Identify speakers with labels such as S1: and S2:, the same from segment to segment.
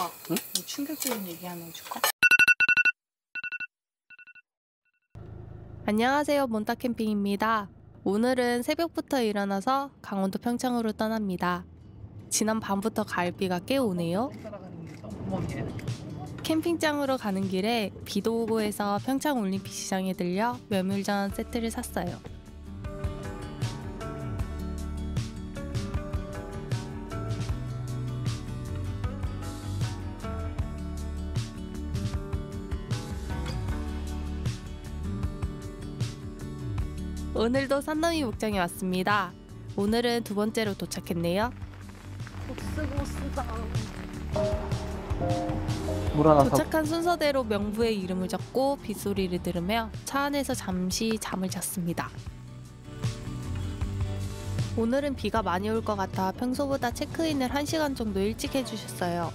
S1: 오빠, 뭐 충격적인 얘기 하나 해줄까?
S2: 안녕하세요. 몬타 캠핑입니다. 오늘은 새벽부터 일어나서 강원도 평창으로 떠납니다. 지난 밤부터 가을비가 꽤 오네요. 캠핑장으로 가는 길에 비도 오고 해서 평창 올림픽 시장에 들려 메밀전 세트를 샀어요. 오늘도 산더미 목장에 왔습니다. 오늘은 두 번째로 도착했네요.
S3: 사
S2: 도착한 순서대로 명부의 이름을 적고 빗소리를 들으며 차 안에서 잠시 잠을 잤습니다. 오늘은 비가 많이 올 것 같아 평소보다 체크인을 1시간 정도 일찍 해주셨어요.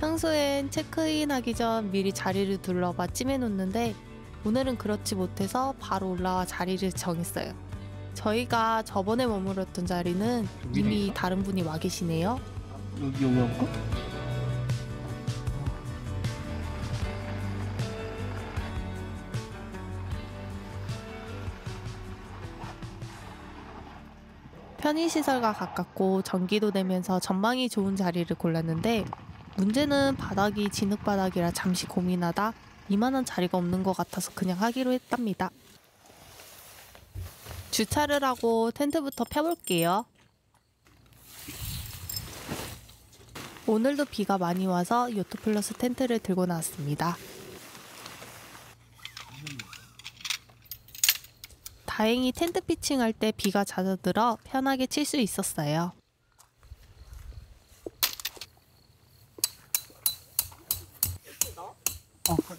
S2: 평소엔 체크인 하기 전 미리 자리를 둘러봐 찜해놓는데 오늘은 그렇지 못해서 바로 올라와 자리를 정했어요. 저희가 저번에 머물렀던 자리는 이미 다른 분이 와 계시네요.
S3: 여기 오면 거?
S2: 편의시설과 가깝고 전기도 되면서 전망이 좋은 자리를 골랐는데 문제는 바닥이 진흙바닥이라 잠시 고민하다 이만한 자리가 없는 것 같아서 그냥 하기로 했답니다. 주차를 하고 텐트부터 펴볼게요. 오늘도 비가 많이 와서 요트 플러스 텐트를 들고 나왔습니다. 다행히 텐트 피칭할 때 비가 잦아들어 편하게 칠 수 있었어요.
S3: 어 그래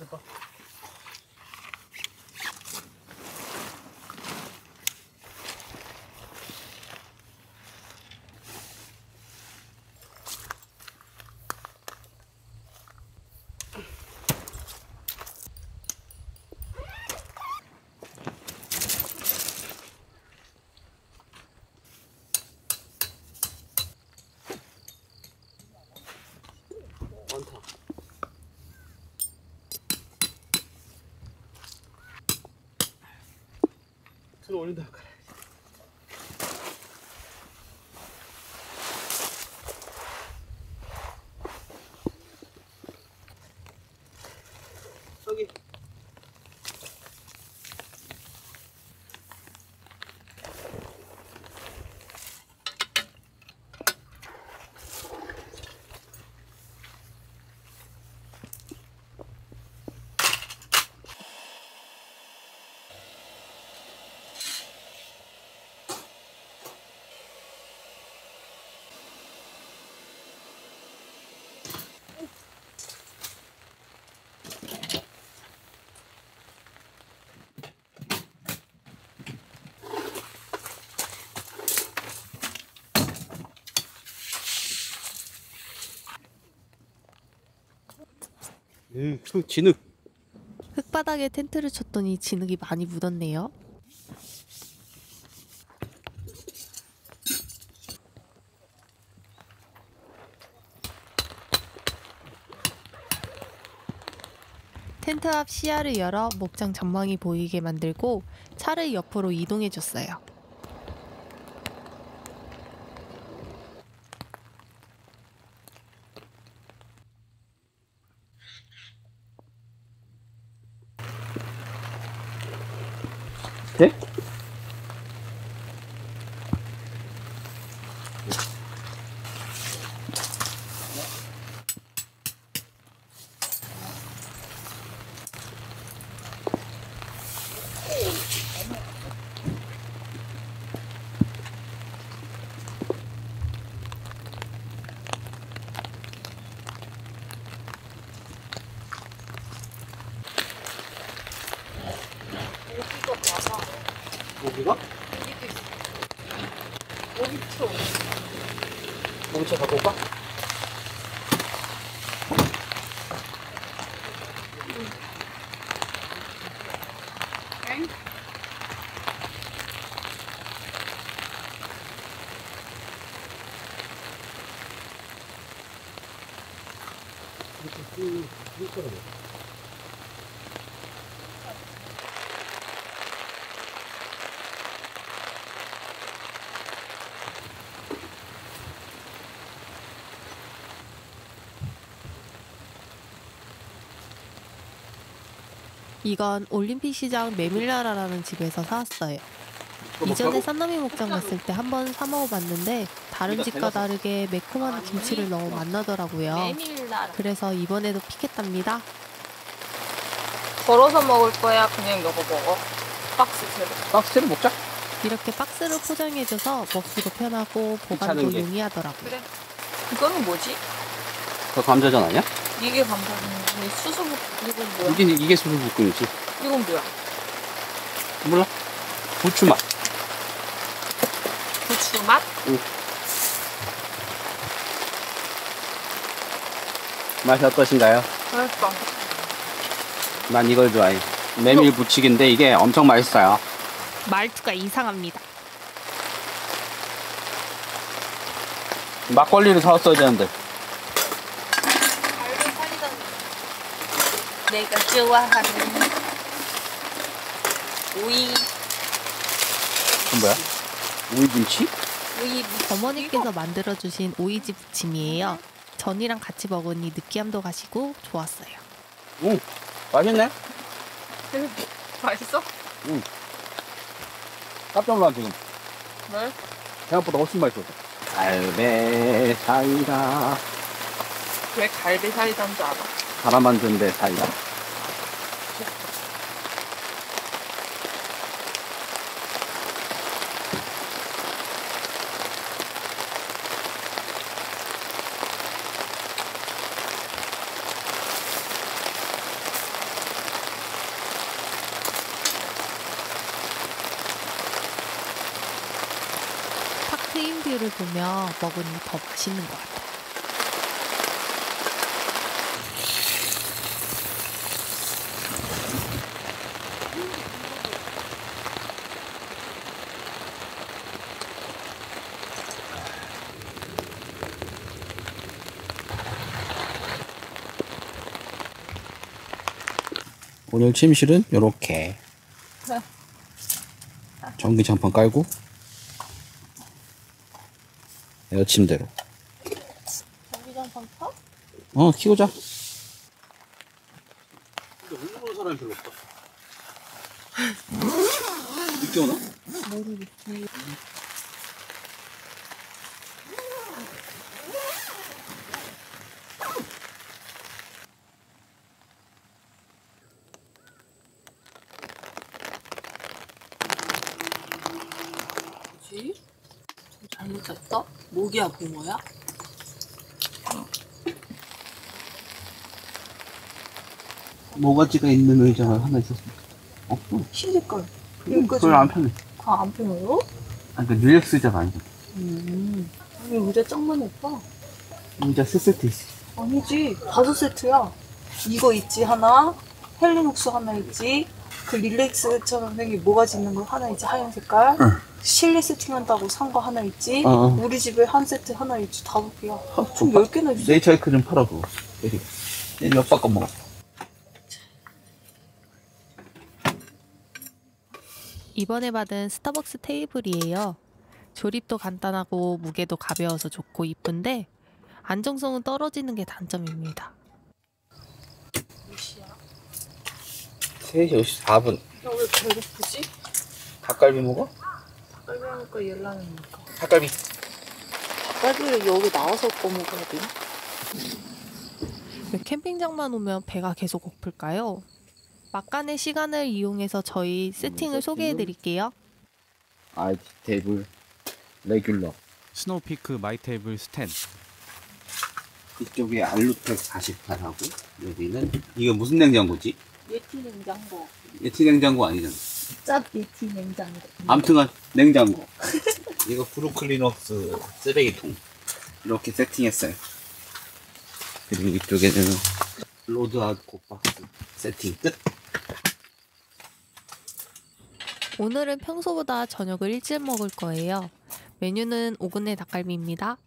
S3: 들어 올린다 그래 여기 음, 형 진흙
S2: 흙바닥에 텐트를 쳤더니 진흙이 많이 묻었네요. 텐트 앞 시야를 열어 목장 전망이 보이게 만들고 차를 옆으로 이동해 줬어요. 이건 올림픽 시장 메밀라라라는 집에서 사왔어요. 이전에 산나미 목장 갔을 때 한 번 사 먹어봤는데 다른 집과 다르게 매콤한 김치를 넣어 만나더라고요.
S1: 메밀라.
S2: 그래서 이번에도 피겠답니다.
S1: 걸어서 먹을 거야? 그냥 이거 먹어? 박스채로.
S3: 박스로 먹자.
S2: 이렇게 박스로 포장해줘서 먹기도 편하고 보관도. 용이하더라고요.
S1: 그래. 이거는 뭐지?
S3: 그 감자전 아니야?
S1: 이게 감자인데 수수부 이건 뭐야?
S3: 이게 이게 수수볶음이지.
S1: 이건 뭐야?
S3: 몰라. 부추 맛.
S1: 부추 맛?
S3: 맛이 어떠신가요?
S1: 맛있어.
S3: 난 이걸 좋아해. 메밀 부치기인데 이게 엄청 맛있어요.
S2: 말투가 이상합니다.
S3: 막걸리를 사왔어야 되는데.
S1: 내가 좋아하는 오이
S3: 그건 뭐야? 우이김치?
S1: 오이
S2: 어머니께서 만들어주신 오이지 부침이에요. 전이랑 같이 먹으니 느끼함도 가시고 좋았어요.
S3: 응. 맛있네.
S1: 맛있어?
S3: 깜짝 놀란 지금.
S1: 네?
S3: 생각보다 훨씬 맛있어. 갈배 사이다.
S1: 왜 갈비 사이다인 줄 알아?
S3: 갈아 만드는데 사이다.
S2: 탁 트인 뷰를 보며 먹으니 더 맛있는 것 같아요.
S3: 오늘 침실은 요렇게 전기장판 깔고 에어 침대로
S1: 전기장판 파?
S3: 어 키우자 근데 올라오는 사람이 별로 없다 늦게 오나?
S1: 뭐지? 아픈 거야?
S3: 모가지가 있는 의자가 하나 있었어 없어.
S1: 흰 색깔.
S3: 별로 안 편해
S1: 다안 편해요?
S3: 아 그러니까 릴렉스 의자가 아니잖아
S1: 음. 아니 의자 짱만 예뻐
S3: 의자 세 세트 있어.
S1: 아니지. 다섯 세트야. 이거 있지 하나. 헬리녹스 하나 있지. 그 릴렉스처럼 생긴 모가지 있는 거 하나 있지 하얀 색깔?
S3: 응.
S1: 실내 세팅한다고 산 거 하나 있지
S3: 어, 어.
S1: 우리 집에 한 세트 하나 있지 다섯 개야
S3: 어,
S1: 총열 개나 있어
S3: 네이처이크 좀 팔아 그거 내리 내리 몇 바꿔 먹어
S2: 이번에 받은 스타벅스 테이블이에요. 조립도 간단하고 무게도 가벼워서 좋고 이쁜데 안정성은 떨어지는 게 단점입니다.
S3: 3시 54분
S1: 야왜 배고프지?
S3: 닭갈비 먹어?
S1: 닭갈비 먹을까 열라면 먹을까
S3: 닭갈비
S1: 닭갈비를 여기 나와서 꺼먹어야 되나?
S2: 왜 캠핑장만 오면 배가 계속 고플까요? 막간의 시간을 이용해서 저희 세팅을 소개해 드릴게요.
S3: IGT 테이블 regular
S4: 스노우피크 마이테이블 스탠
S3: 이쪽에 알루텍 48하고 여기는 이거 무슨 냉장고지?
S1: 예티 냉장고
S3: 예티 냉장고 아니잖아
S1: 짭 예티 냉장고.
S3: 아무튼간 냉장고. 이거 브루클린웍스 쓰레기통. 이렇게 세팅했어요. 그리고 이쪽에는 로드아웃 박스 세팅 끝.
S2: 오늘은 평소보다 저녁을 일찍 먹을 거예요. 메뉴는 오븐의 닭갈비입니다.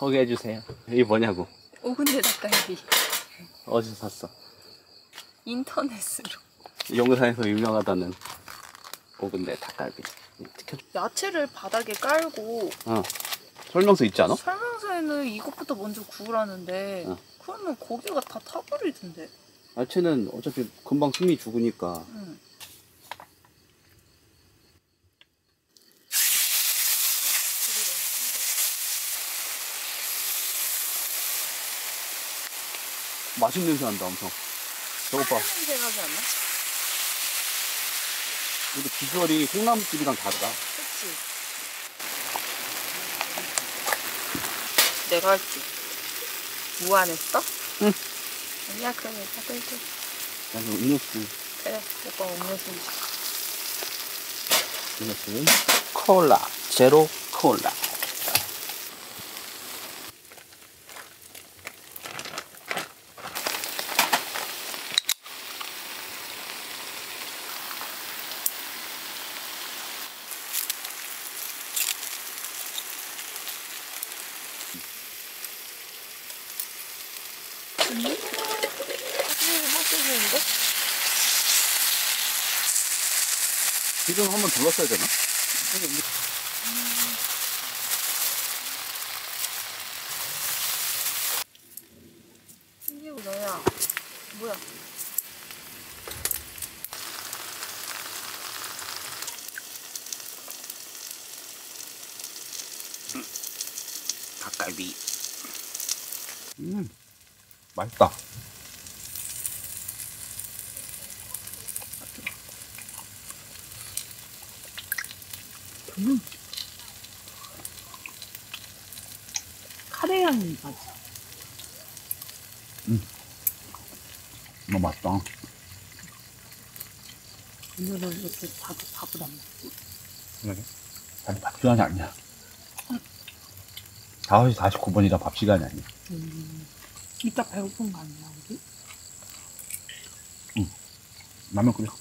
S3: 소개해 주세요. 이게 뭐냐고.
S1: 오근대 닭갈비
S3: 어디서 샀어?
S1: 인터넷으로
S3: 용산에서 유명하다는 오근대 닭갈비.
S1: 야채를 바닥에 깔고
S3: 어. 설명서 있지 않아?
S1: 설명서에는 이것부터 먼저 구우라는데
S3: 어.
S1: 그러면 고기가 다 타버리던데
S3: 야채는 어차피 금방 숨이 죽으니까.
S1: 응.
S3: 맛있는 냄새 난다, 엄청. 저거 봐.
S1: 냄새 나지 않나?
S3: 근데 비주얼이 콩나물집이랑 다르다.
S1: 그치 내가 할지 무안했어?
S3: 응.
S1: 아니야 그래 내가 끌게
S3: 그래서 음료수,
S1: 그래 오빠 음료수
S3: 음료수는 콜라, 제로 콜라.
S1: 맛있는데?
S3: 둘렀어야 되나?
S1: 이게 너야 뭐야
S3: 닭갈비. 음, 맛있다.
S1: 카레 향이 나지
S3: 너무 맛있다.
S1: 오늘은 이렇게 밥, 밥을 안 먹지
S3: 그래? 아니, 밥 시간이 아니야. 5시 49분이라 밥 시간이 아니야.
S1: 음. 이따 배고픈 거 아니야 우리?
S3: 라면 끓여.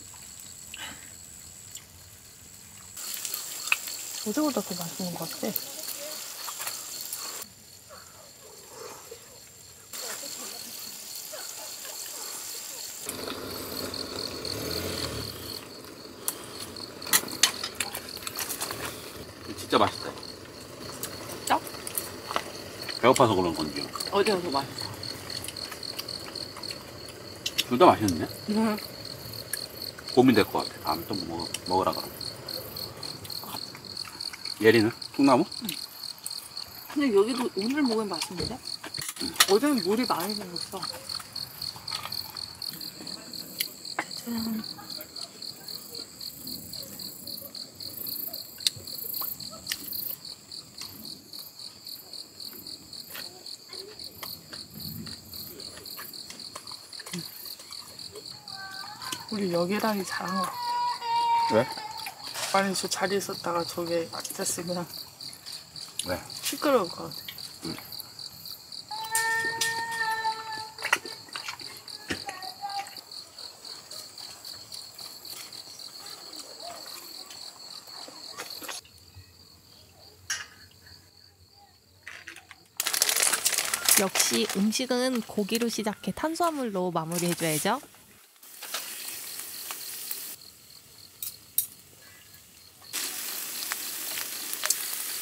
S1: 어제보다 더 맛있는 것 같아
S3: 진짜 맛있다.
S1: 진짜?
S3: 배고파서 그런 건지.
S1: 어제가 더 맛있어
S3: 둘 다 맛있는데?
S1: 응.
S3: 고민될 것 같아. 다음에 또 먹, 먹으라 그러면. 예리는? 콩나무?
S1: 근데 여기도 오늘 먹으면 맛있는데? 어제는 물이 많이 생겼어 짜잔 우리 여기랑이 잘한 것 같아.
S3: 왜?
S1: 아니 저 자리에 있었다가 저게 됐으면
S3: 왜?
S1: 시끄러울 것 같아.
S2: 역시 음식은 고기로 시작해 탄수화물로 마무리해줘야죠.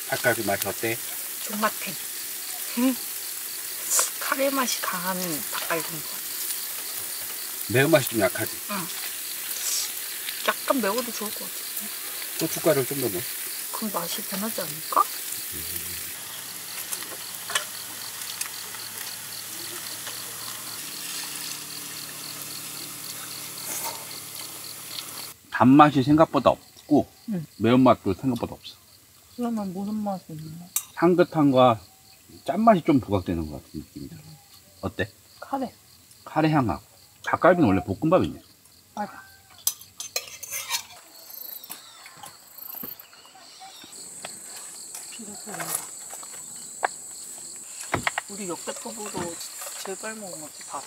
S3: 닭갈비 맛이 어때?
S1: 존맛템. 카레 맛이 강한 닭갈비인 것 같아.
S3: 매운맛이 좀 약하지.
S1: 약간 매워도 좋을 것 같아.
S3: 고춧가루를 좀더 넣어.
S1: 그럼 맛이 변하지 않을까?
S3: 단맛이 생각보다 없고
S1: 응.
S3: 매운맛도 생각보다 없어.
S1: 그러면 무슨 맛이 있나?
S3: 향긋함과 짠맛이 좀 부각되는 것 같은 느낌이 들어. 어때?
S1: 카레.
S3: 카레 향하고. 닭갈비는 원래 볶음밥이네.
S1: 맞아. 우리 역대급으로 제일 빨리 먹은 것 같아, 밥.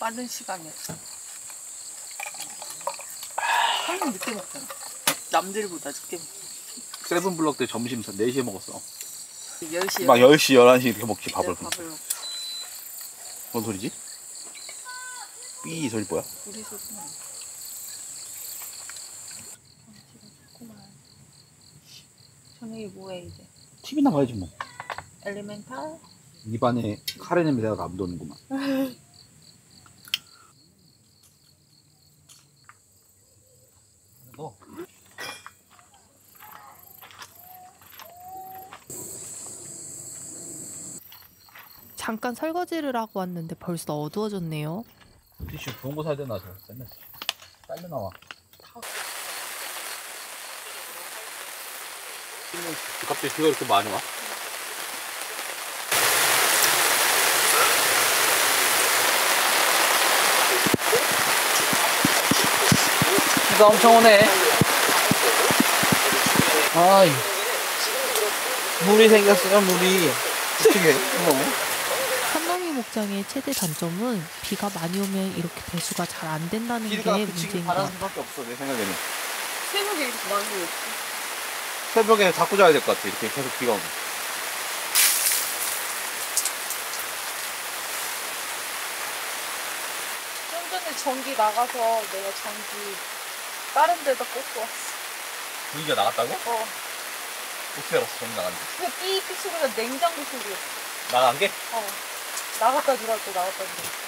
S1: 빠른 시간이었어. 항상 늦게 먹잖아. 남들보다 늦게 먹.
S3: 세븐블럭 때 점심 4시에 먹었어.
S1: 10시에
S3: 막 10시, 11시 이렇게 먹지, 밥을.
S1: 밥을 먹.
S3: 뭔 소리지? 삐 소리 뭐야?
S1: 우리. 조금만. 저녁에 뭐해 이제?
S3: TV나 봐야지 뭐.
S1: 엘리멘탈?
S3: 입안에 카레 냄새가 감도는구만.
S2: 잠깐 설거지를 하고 왔는데 벌써 어두워졌네요.
S3: 티슈 좋은 거 사야 되나 저 맨날 빨려 나와. 갑자기 비가 이렇게 많이 와? 비가 엄청 오네. 아이. 물이 생겼어요, 물이. 어떻게, 뭐.
S2: 목장의 최대 단점은 비가 많이 오면 이렇게 배수가 잘 안 된다는 게 문제인 것 같아요.
S3: 수밖에 없어, 내 생각에는.
S1: 새벽에 이렇게 많이 오지.
S3: 새벽에 자꾸 자야 될 것 같아, 이렇게 계속 비가 오면.
S1: 좀 전에 전기 나가서 내가 전기 다른 데다 꽂고 왔어.
S3: 분위기가 나갔다고?
S1: 어.
S3: 어떻게 알았어, 전기 나갔는지.
S1: 그 삐삐 소리가 냉장고 소리였어.
S3: 나간 게?
S1: 어. 나갔다 들어왔다 나갔다 들어왔다.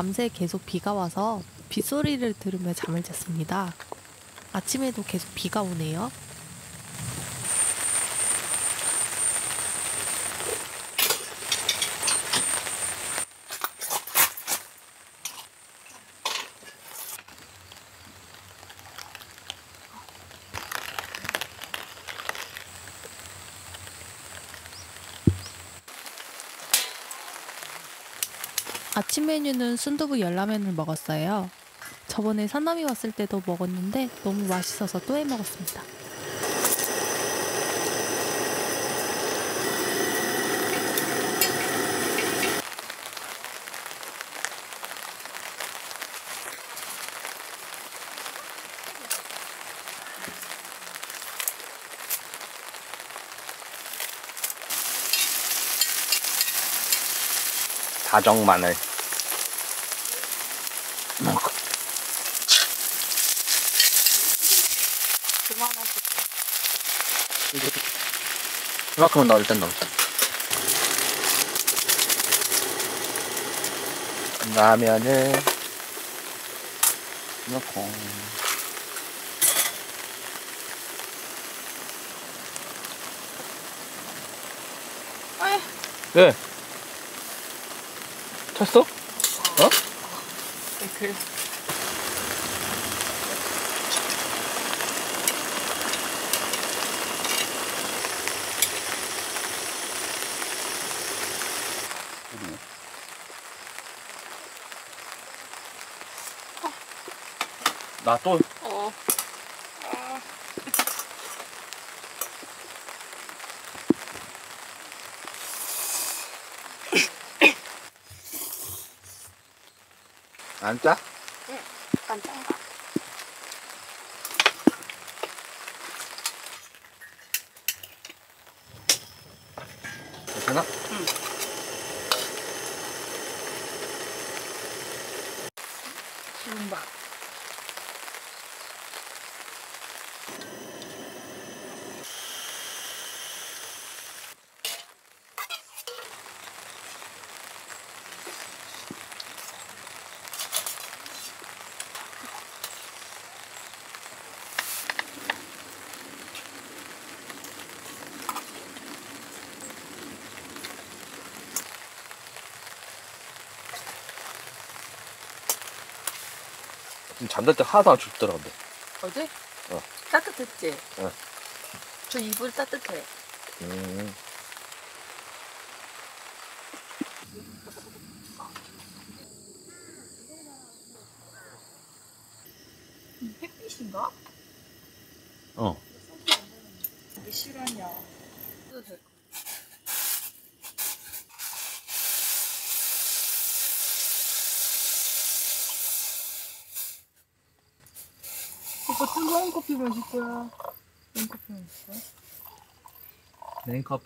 S2: 밤새 계속 비가 와서 빗소리를 들으며 잠을 잤습니다. 아침에도 계속 비가 오네요. 아침 메뉴는 순두부 열라면을 먹었어요. 저번에 산남이 왔을 때도 먹었는데 너무 맛있어서 또 해 먹었습니다.
S5: 다정 마늘.
S1: 그만하시.
S5: 이만큼은 넣을 땐 넣자. 라면을 넣고 왜? 쳤어?
S1: 그
S3: 나 또
S1: 어.
S3: 안 짜?
S5: 잠들 때 하나도 안 춥더라 근데
S1: 어제?
S5: 어.
S1: 따뜻했지?
S5: 어.
S1: 저 이불 따뜻해.
S5: 음.
S1: 햇빛인가?
S5: 어
S1: 이게 실화냐? 해도 될 거. 오빠 뜨거운 커피 마실 거야? 뜨거운 커피 마실 거야?
S5: 냉커피.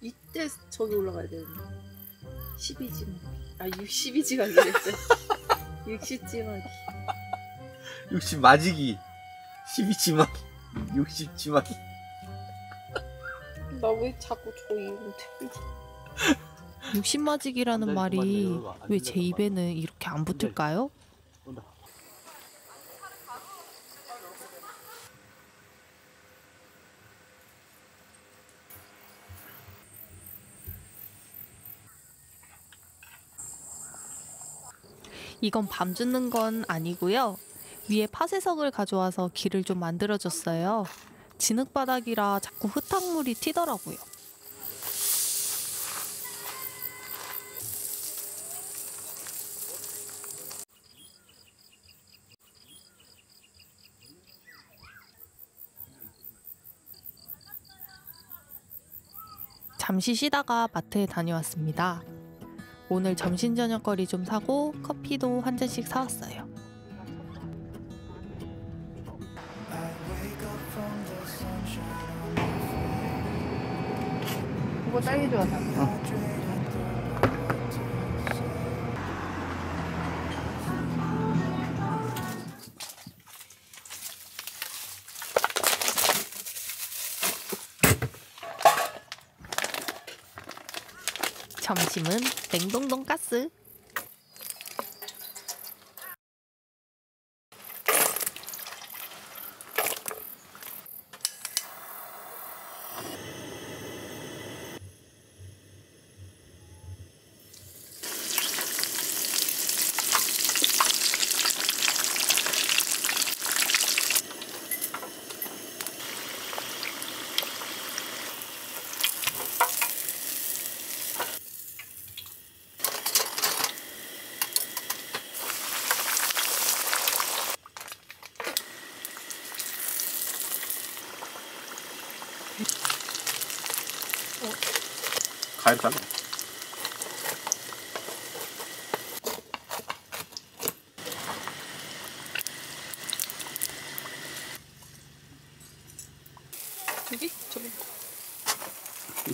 S1: 이때 저기 올라가야 되는데. 12지 아 60이지가 아니랬지 60지막이
S5: 60 마지기. 12지막 60 지막이
S1: 나왜 자꾸 저 이름 틀리지?
S2: 육신마직이라는 말이 왜 제 입에는 이렇게 안 붙을까요? 이건 밤 죽는 건 아니고요. 위에 파쇄석을 가져와서 길을 좀 만들어줬어요. 진흙바닥이라 자꾸 흙탕물이 튀더라고요. 잠시 쉬다가 마트에 다녀왔습니다. 오늘 점심 저녁거리 좀 사고 커피도 한 잔씩 사왔어요.
S1: 그거 딸기 좋아하잖아
S2: 점심은 냉동 돈가스.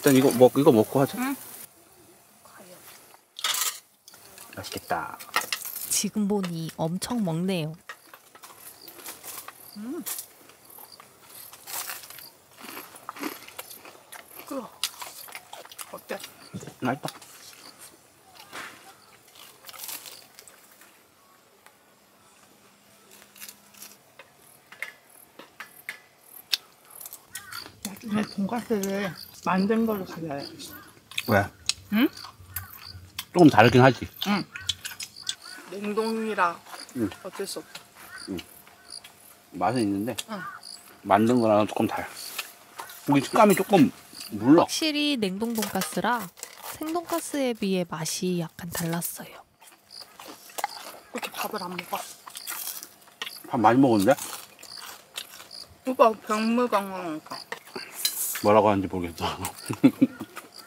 S3: 일단 이거 먹 이거 먹고 하자.
S1: 응.
S3: 맛있겠다.
S2: 지금 보니 엄청 먹네요.
S1: 끓어 어때?
S3: 맛있다.
S1: 나중에 돈가스를 만든 걸로 가져야
S3: 왜?
S1: 응?
S3: 조금 다르긴 하지.
S1: 냉동이라
S3: 응.
S1: 어쩔 수 없다
S3: 맛은 있는데
S1: 응.
S3: 만든 거랑 조금 달라. 고기 식감이 조금 물러.
S2: 확실히 냉동 돈가스라 생돈가스에 비해 맛이 약간 달랐어요.
S1: 그렇게 밥을 안 먹어
S3: 밥 많이 먹었는데
S1: 오빠 병무강하니까
S3: 뭐라고 하는지 모르겠어.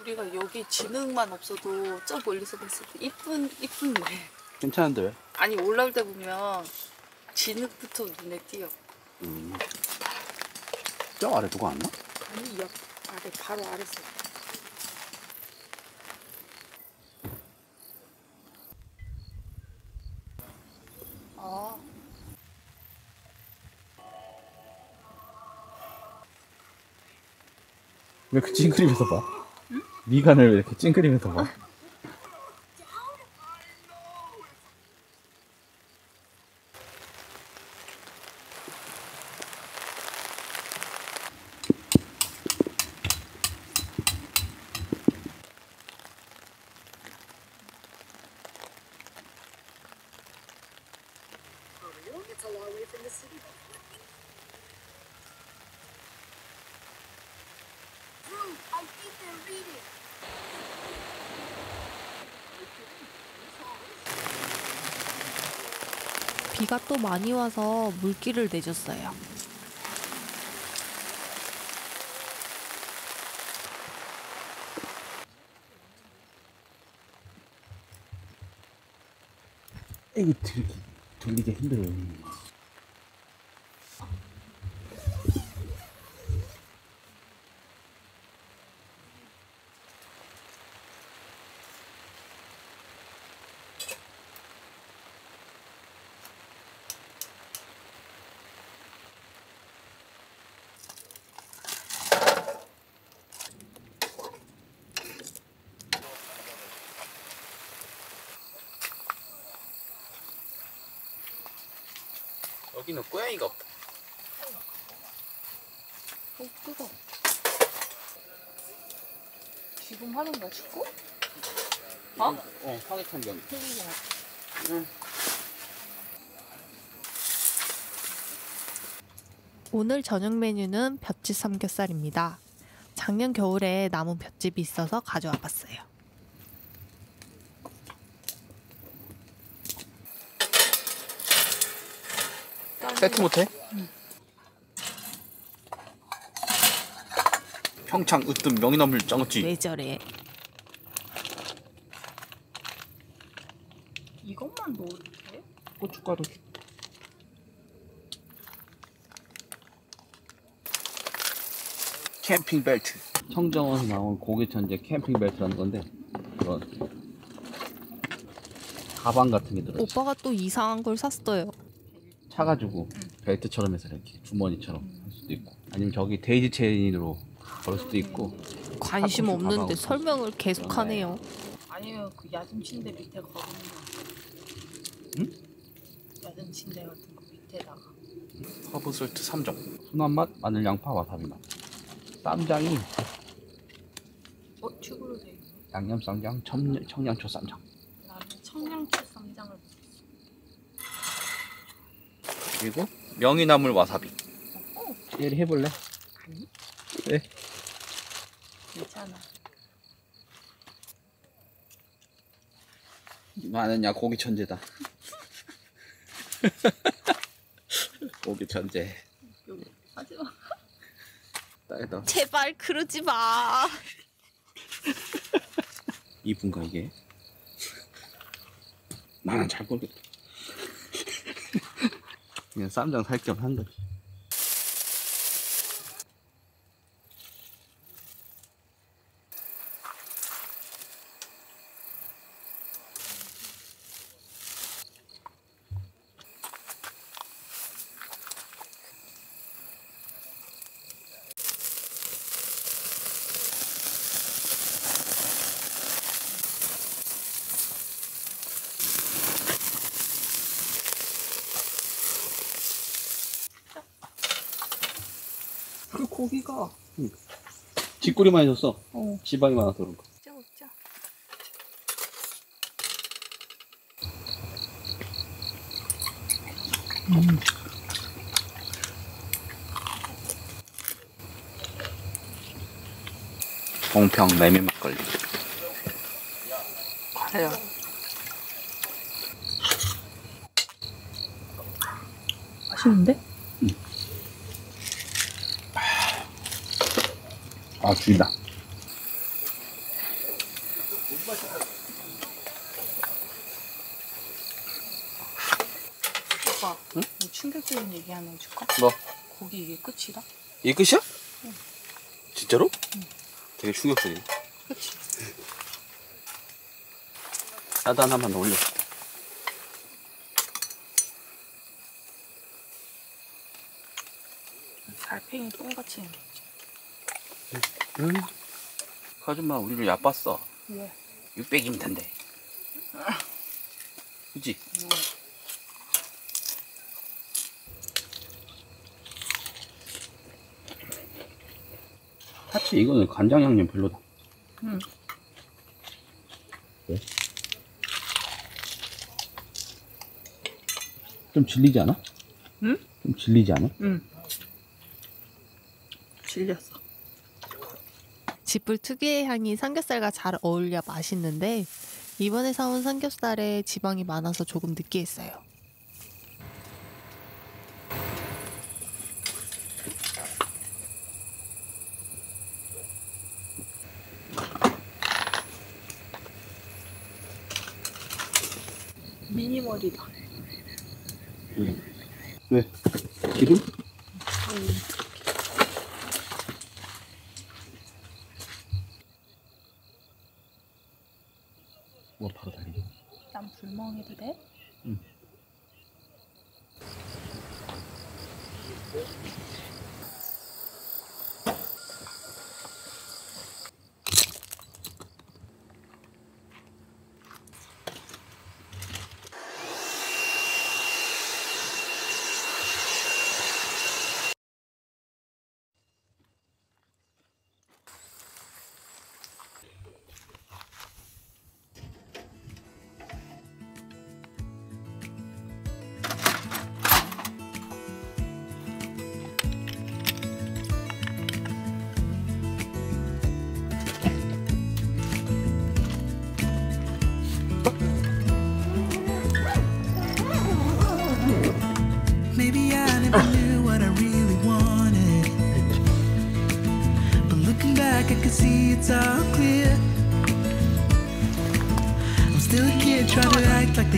S1: 우리가 여기 진흙만 없어도 저 멀리서 봤을 때 이쁜 이쁜 데
S3: 괜찮은데 왜?
S1: 아니 올라올 때 보면 진흙부터 눈에 띄어
S3: 음. 저 아래 누가 안 나?
S1: 아니 옆 아래 바로 아래서
S5: 왜 이렇게 찡그리면서 봐? 미간을 왜 이렇게 찡그리면서 봐?
S2: 또 많이 와서 물기를 내줬어요.
S3: 이거 들기 돌리기 힘들어요. 여기는 고양이가 없다.
S1: 어, 뜨거. 지금 하는 거야, 축구? 어?
S3: 어, 화개탄 병.
S2: 오늘 저녁 메뉴는 볏짚 삼겹살입니다. 작년 겨울에 남은 볏짚이 있어서 가져와 봤어요.
S3: 세트 못해? 평창 으뜸 명이나물 짱어찌.
S2: 왜 저래?
S1: 이것만 넣어도 돼?
S3: 고춧가루. 캠핑 벨트. 청정원에서 나온 고기천재 캠핑 벨트라는 건데 이건 가방 같은 게 들어. 있어
S2: 오빠가 또 이상한 걸 샀어요.
S3: 차가지고 벨트처럼 해서 이렇게 주머니처럼 할 수도 있고 아니면 저기 daisy chain으로 걸 수도 있고
S2: 관심
S3: 가끔씩
S2: 없는데
S3: 가방하고.
S2: 설명을 계속하네요.
S1: 아니면 그 야전 침대 밑에 거.
S3: 응?
S1: 야전 침대 같은 거 밑에다가.
S3: 허브 솔트 3종 순한 맛, 마늘 양파, 와사비 맛 쌈장이
S1: 어, 튜브로 돼 있네.
S3: 양념 쌈장, 청, 청양초 쌈장
S1: 나는 청양초 쌈장을 먹었어.
S3: 그리고 명이나물 와사비 얘를 해볼래?
S1: 아니?
S3: 네.
S1: 괜찮아.
S3: 많으냐 고기 천재다 고기 천재
S1: 하지 마.
S2: 제발 그러지 마.
S3: 이쁜가 이게? 나는 잘 모르겠다 그냥 쌈장 살겸
S1: 그 고기가.
S3: 쥐꼬리 많이 줬어
S1: 어.
S3: 지방이 많아서 그런 거
S1: 먹자, 먹자.
S3: 봉평 메밀 막걸리
S1: 과래요. 맛있는데?
S3: 아 죽이다
S1: 오빠, 뭐 충격적인 얘기 하나 해줄까?
S3: 뭐?
S1: 거기 이게 끝이다?
S3: 이게 끝이야? 진짜로? 되게 충격적이네.
S1: 그치?
S3: 나도 하나만 더 올려.
S1: 달팽이 똥같이 생겼지.
S3: 응. 그 아줌마 우리를 얕봤어.
S1: 왜?
S3: 600이면 된대. 그치? 사실 이거는 간장 양념 별로다.
S1: 응.
S3: 왜? 좀 질리지 않아?
S1: 응?
S3: 좀 질리지 않아?
S1: 응. 질렸어.
S2: 지불 특유의 향이 삼겹살과 잘 어울려 맛있는데 이번에 사온 삼겹살에 지방이 많아서 조금 느끼했어요.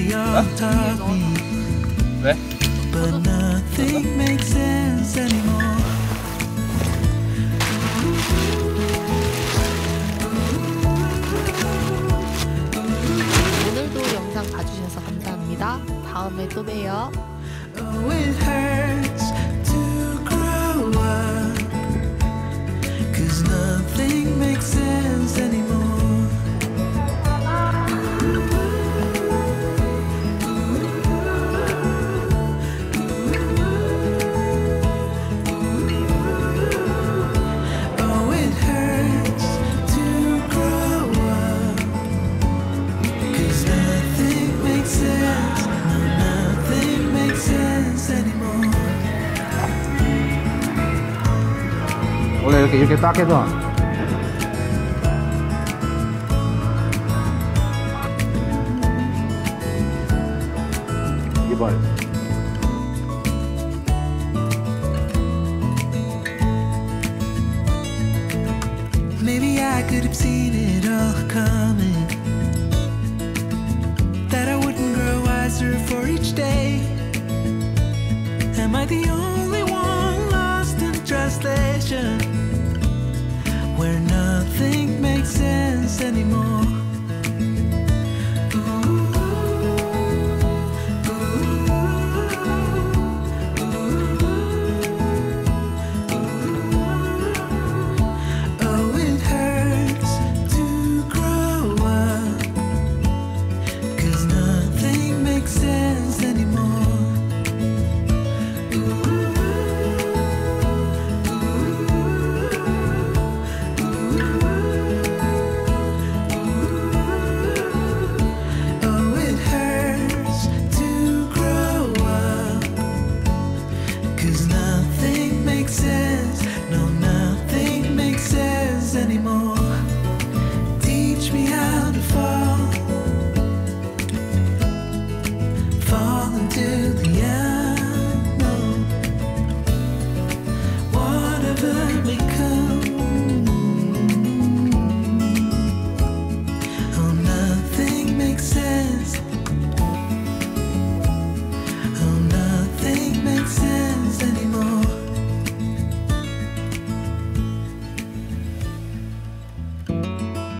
S6: Huh?
S3: 원래 이렇